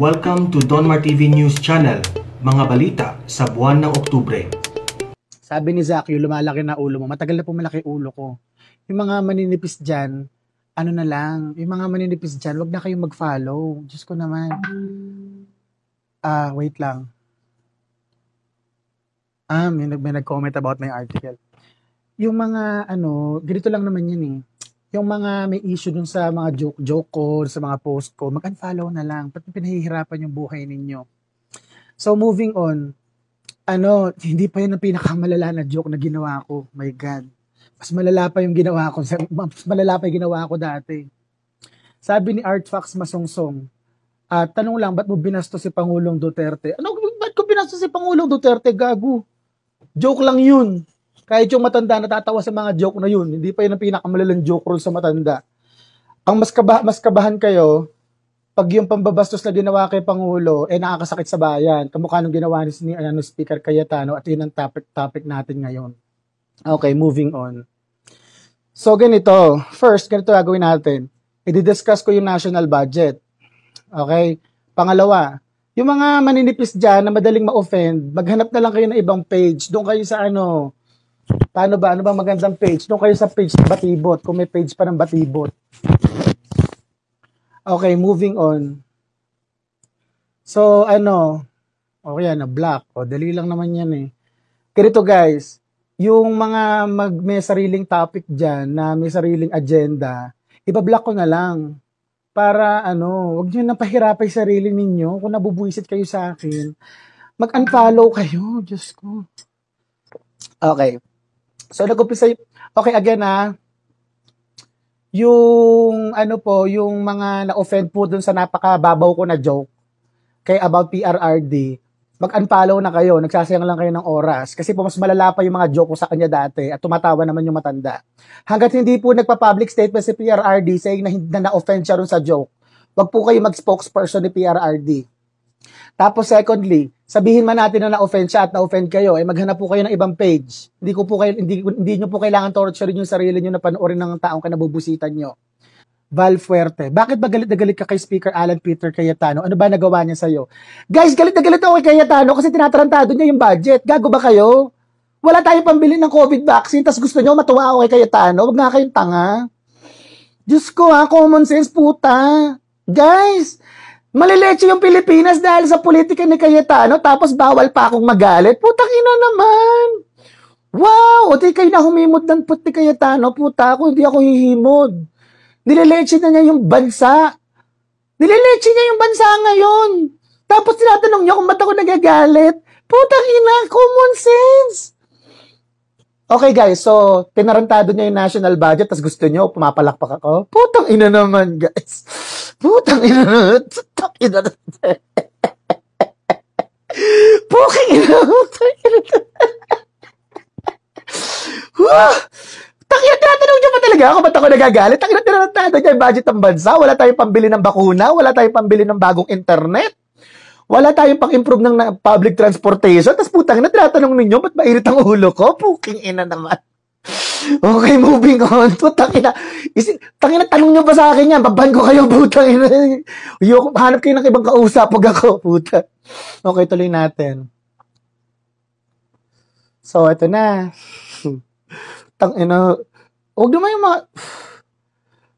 Welcome to Donmar TV News Channel, mga balita sa buwan ng Oktubre. Sabi ni Zach, yung lumalaki na ulo mo, matagal na po malaki ulo ko. Yung mga maninipis dyan, ano na lang, yung mga maninipis dyan, wag na kayong mag-follow. Diyos ko naman. Ah, wait lang. Ah, may, may nag-comment about my article. Yung mga, ano, ganito lang naman yun eh. Yung mga may issue dun sa mga joke-joke ko, sa mga post ko, mag-unfollow na lang. Pati pinahihirapan yung buhay ninyo. So, moving on. Ano, hindi pa yun ang pinakamalala na joke na ginawa ko. My God. Mas malala pa yung ginawa ko. Mas malala pa yung ginawa ko dati. Sabi ni Artfax Masongsong, at tanong lang, ba't mo binasto si Pangulong Duterte? Ano, ba't ko binasto si Pangulong Duterte, gago? Joke lang yun. Kahit yung matanda natatawa sa mga joke na yun, hindi pa yun ang pinakamalalang joke role sa matanda. Ang mas, kaba, mas kabahan kayo, pag yung pambabastos na ginawa kay Pangulo, eh nakakasakit sa bayan. Kamukha nung ginawa ni, ni ano, Speaker Cayetano at yun ang topic, topic natin ngayon. Okay, moving on. So, ganito. First, ganito gagawin natin. I-discuss ko yung national budget. Okay? Pangalawa, yung mga maninipis dyan na madaling ma-offend, maghanap na lang kayo ng ibang page. Doon kayo sa ano, paano ba, ano ba magandang page? Doon kayo sa page ng Batibot, kung may page pa ng Batibot. Okay, moving on. So, ano, okay yan, na black. O, dali lang naman yan eh. Ganito guys, yung mga mag may sariling topic dyan na may sariling agenda, ibablock ko na lang. Para ano, wag niyo nang pahirapan yung sarili ninyo kung nabubuisit kayo sa akin. Mag-unfollow kayo, Diyos ko. Okay. So, nag-umpisa y- Okay, again ah. Yung, ano po, yung mga na-offend po dun sa napakababaw ko na joke kay about PRRD, mag-unfollow na kayo, nagsasayang lang kayo ng oras. Kasi po mas malala pa yung mga joke ko sa kanya dati at tumatawa naman yung matanda. Hanggat hindi po nagpa-public statement si PRRD saying na, na na-offend siya rin sa joke, wag po kayo mag-spokesperson ni PRRD. Tapos secondly, sabihin man natin na na-offend siya at na-offend kayo, eh maghanap po kayo ng ibang page. Hindi ko po kayo hindi hindi niyo po kailangan torturein yung sarili niyo na panoorin ng taong kinabubusitan niyo. Val Fuerte. Bakit ba galit na galit ka kay Speaker Alan Peter Cayetano? Ano ba nagawa niya sa'yo? Guys, galit na galit ako kay Cayetano kasi tinatarantado niya yung budget. Gago ba kayo? Wala tayong pambili ng COVID vaccine tapos gusto niyo matuwa ako kay Cayetano? Huwag nga kayong tanga. Diyos ko ha, common sense puta. Guys, Malileche yung Pilipinas dahil sa politika ni Cayetano tapos bawal pa akong magalit. Putang ina naman. Wow! O di kayo na humimod ng put ni Cayetano. Puta ako, hindi ako hihimod. Nilileche na niya yung bansa. Nilileche niya yung bansa ngayon. Tapos tinatanong niya kung ba't ako nagagalit. Putang ina, common sense. Okay guys, so pinarantado niya yung national budget tapos gusto niyo pumapalakpak ako. Putang ina naman guys. Putang ina naman. Putang ina naman. Putang ina Wah! Tangina, tinatanong niyo ba talaga ako ba't ako nagagalit? Tangina, tinatado niya yung budget ng bansa. Wala tayong pambili ng bakuna. Wala tayong pambili ng bagong internet. Wala tayong pang-improve ng public transportation. Tapos putang na, tinatanong ninyo, ba't mainit ang ulo ko? Puking ina naman. Okay, moving on. Putang ina. Isi, tangina, tanong nyo ba sa akin yan? Baban ko kayo, putang ina. Yo, hanap kayo ng ibang kausap, pag ako, puta. Okay, tuloy natin. So, ito na. Tang ina. Huwag naman yung mga...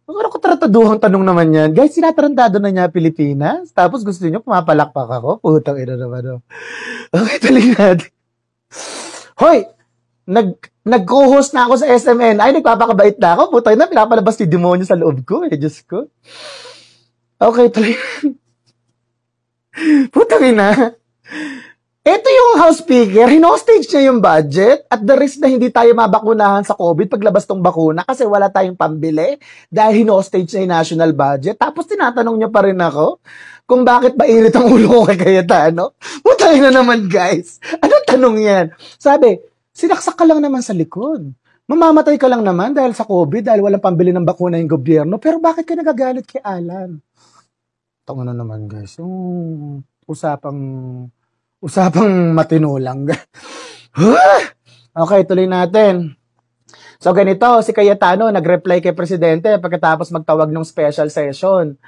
Ano ko trataduhang tanong naman yan? Guys, sinatarantado na niya Pilipinas? Tapos gusto niyo pumapalakpak ako? Putang ina naman. oh. Okay, tuloy natin. Hoy! Nag, nag-co-host na ako sa SMN. Ay, nagpapakabait na ako. Putang ina, pinapalabas ni demonyo sa loob ko. Eh, Diyos ko. Okay, tuloy. Putang ina. Ito yung House Speaker, hinostage niya yung budget at the risk na hindi tayo mabakunahan sa COVID paglabas tong bakuna kasi wala tayong pambili dahil hinostage niya yung national budget. Tapos tinatanong niya pa rin ako kung bakit ba init ang ulo ko kay Cayetano. Putang na naman guys. Anong tanong yan? Sabi, sinaksak ka lang naman sa likod. Mamamatay ka lang naman dahil sa COVID, dahil walang pambili ng bakuna yung gobyerno. Pero bakit ka nagagalit kay Alan? Tango na naman guys. Yung usapang usapang matino lang. okay, tuloy natin. So ganito, si Cayetano nag-reply kay Presidente pagkatapos magtawag ng special session.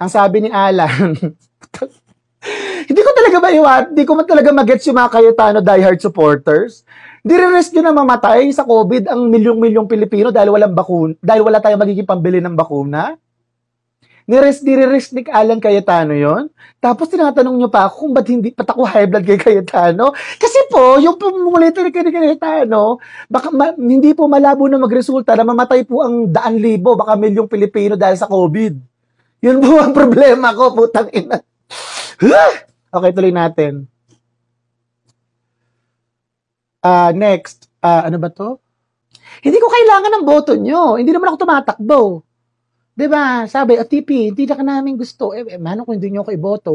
Ang sabi ni Alan, Hindi ko talaga maiwan, hindi ko talaga magets yung mga Cayetano diehard supporters. Dire-risk nyo na mamatay sa COVID ang milyong-milyong Pilipino dahil walang bakuna, dahil wala tayong magiging pambili ng bakuna. Nires, dire-risk ni Alan Cayetano yon. Tapos tinatanong nyo pa kung ba't hindi pat ako high blood kay Cayetano. Kasi po, yung pumulito ni Cayetano, baka ma, hindi po malabo na magresulta na mamatay po ang daan libo, baka milyong Pilipino dahil sa COVID. Yun po ang problema ko, putang ina. okay, tuloy natin. Uh, next, uh, ano ba to? Hindi ko kailangan ng boto nyo. Hindi naman ako tumatakbo. 'Di ba? Sabi, at TP, hindi na ka namin gusto. Eh, eh mano kung hindi nyo ako iboto.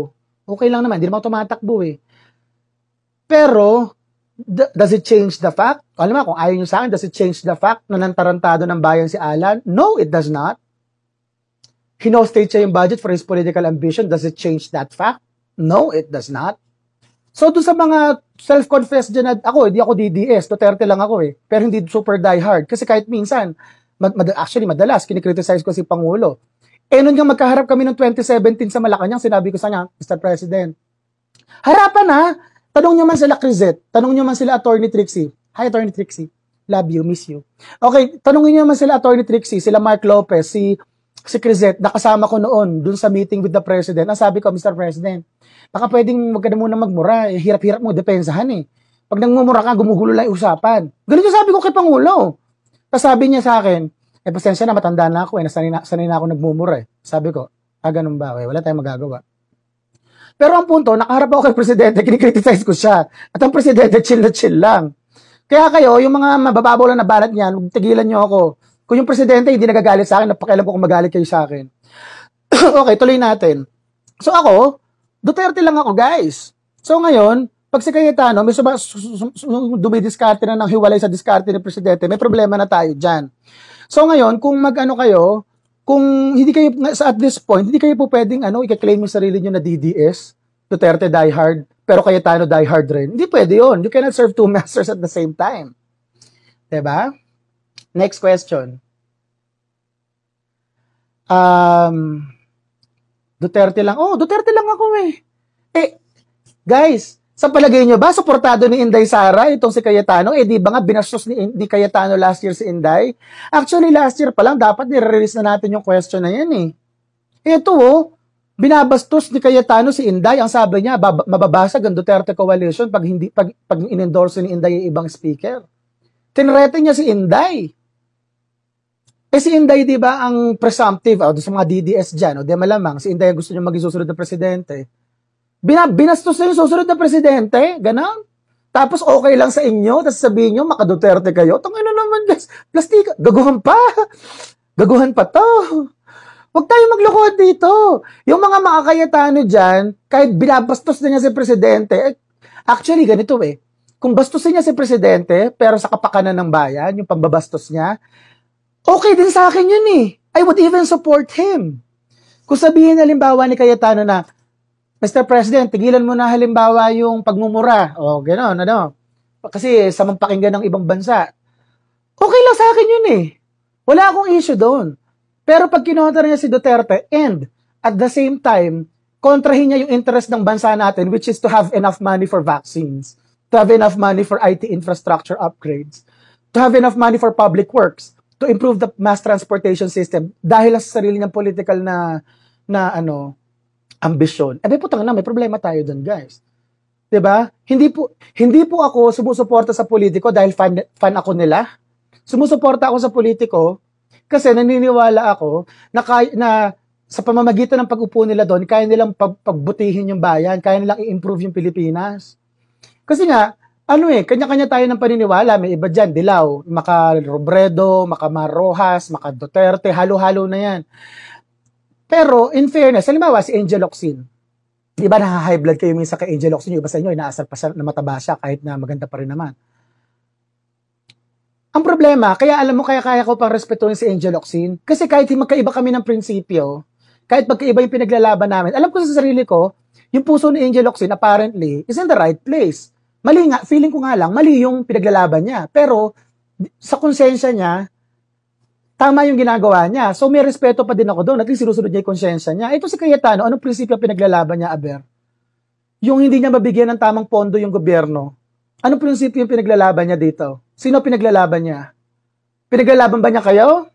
Okay lang naman, hindi naman ako tumatakbo eh. Pero, does it change the fact? Alam mo, kung ayaw nyo sa akin, does it change the fact na nantarantado ng bayan si Alan? No, it does not. Hinostate siya yung budget for his political ambition. Does it change that fact? No, it does not. So, doon sa mga self-confessed dyan na, ako, hindi ako DDS, Duterte lang ako eh. Pero hindi super die hard. Kasi kahit minsan, mad, mad, actually madalas, kinikriticize ko si Pangulo. Eh, nun nga magkaharap kami noong 2017 sa Malacanang, sinabi ko sa kanya, Mr. President, harapan ha, tanong nyo man sila Crizet, tanong nyo man sila Attorney Trixie. Hi, Attorney Trixie. Love you, miss you. Okay, tanongin nyo man sila Attorney Trixie, sila Mark Lopez, si si Crizet, nakasama ko noon dun sa meeting with the President. Ang sabi ko, Mr. President, baka pwedeng wag ka na muna magmura. Eh, hirap-hirap mo, depensahan eh. Pag nangmumura ka, gumugulo lang usapan. Ganito sabi ko kay Pangulo. Tapos sabi niya sa akin, eh pasensya na, matanda na ako eh, nasanay na, sanay na ako nagmumura eh. Sabi ko, ah ganun ba? Eh, wala tayong magagawa. Pero ang punto, nakaharap ako kay Presidente, kinikriticize ko siya. At ang Presidente, chill na chill lang. Kaya kayo, yung mga mabababaw lang na balat niyan, tigilan niyo ako. Kung yung Presidente hindi nagagalit sa akin, napakialam ko kung magalit kayo sa akin. okay, tuloy natin. So ako, Duterte lang ako, guys. So ngayon, pag si Cayetano, may suba, dumidiskarte na ng hiwalay sa diskarte ni Presidente, may problema na tayo dyan. So ngayon, kung mag-ano kayo, kung hindi kayo, at this point, hindi kayo po pwedeng, ano, i-claim yung sarili nyo na DDS, Duterte die hard, pero Cayetano die hard rin. Hindi pwede yun. You cannot serve two masters at the same time. Diba? Next question. Um, Duterte lang. Oh, Duterte lang ako eh. Eh, guys, sa palagay nyo ba, suportado ni Inday Sara itong si Cayetano? Eh, di ba nga binastos ni, ni Cayetano last year si Inday? Actually, last year pa lang, dapat nire-release na natin yung question na yan eh. Ito oh, binabastos ni Cayetano si Inday. Ang sabi niya, bab- mababasag ang Duterte Coalition pag hindi pag, pag in-endorse ni Inday yung ibang speaker. Tinrete niya si Inday. Eh si Inday, di ba, ang presumptive, o oh, sa mga DDS dyan, o di malamang, si Inday gusto niya maging susunod na presidente. Bina, binastos na yung susunod na presidente, ganon. Tapos okay lang sa inyo, tapos sabihin nyo, makaduterte kayo. Tangin na naman, guys. Plastika, gaguhan pa. Gaguhan pa to. Huwag tayo maglokohan dito. Yung mga makakayatano dyan, kahit binabastos na niya si presidente, eh, actually, ganito eh. Kung bastusin niya si presidente, pero sa kapakanan ng bayan, yung pambabastos niya, okay din sa akin yun eh. I would even support him. Kung sabihin halimbawa ni Cayetano na, Mr. President, tigilan mo na halimbawa yung pagmumura. O, gano'n, ano. Kasi sa mampakinggan ng ibang bansa. Okay lang sa akin yun eh. Wala akong issue doon. Pero pag kinontra niya si Duterte and at the same time, kontrahin niya yung interest ng bansa natin which is to have enough money for vaccines, to have enough money for IT infrastructure upgrades, to have enough money for public works, to improve the mass transportation system dahil sa sarili niyang political na na ano ambisyon. Eh putang na may problema tayo doon, guys. 'Di ba? Hindi po hindi po ako sumusuporta sa politiko dahil fan fan ako nila. Sumusuporta ako sa politiko kasi naniniwala ako na kay, na sa pamamagitan ng pag-upo nila doon, kaya nilang pag, pagbutihin yung bayan, kaya nilang i-improve yung Pilipinas. Kasi nga, ano eh, kanya-kanya tayo ng paniniwala. May iba dyan, Dilaw, maka Robredo, maka Marrojas, maka Duterte, halo-halo na yan. Pero, in fairness, halimbawa si Angel Oxin, di ba na-high blood kayo minsan kay Angel Oxin, yung iba sa inyo, inaasar pa siya na mataba siya kahit na maganda pa rin naman. Ang problema, kaya alam mo, kaya kaya ko pang respetuhin si Angel Oxin, kasi kahit magkaiba kami ng prinsipyo, kahit magkaiba yung pinaglalaban namin, alam ko sa sarili ko, yung puso ni Angel Oxin apparently is in the right place mali nga, feeling ko nga lang, mali yung pinaglalaban niya. Pero, sa konsensya niya, tama yung ginagawa niya. So may respeto pa din ako doon. At least sinusunod niya yung konsyensya niya. Ito si Cayetano, anong prinsipyo pinaglalaban niya, Aber? Yung hindi niya mabigyan ng tamang pondo yung gobyerno. Anong prinsipyo yung pinaglalaban niya dito? Sino pinaglalaban niya? Pinaglalaban ba niya kayo?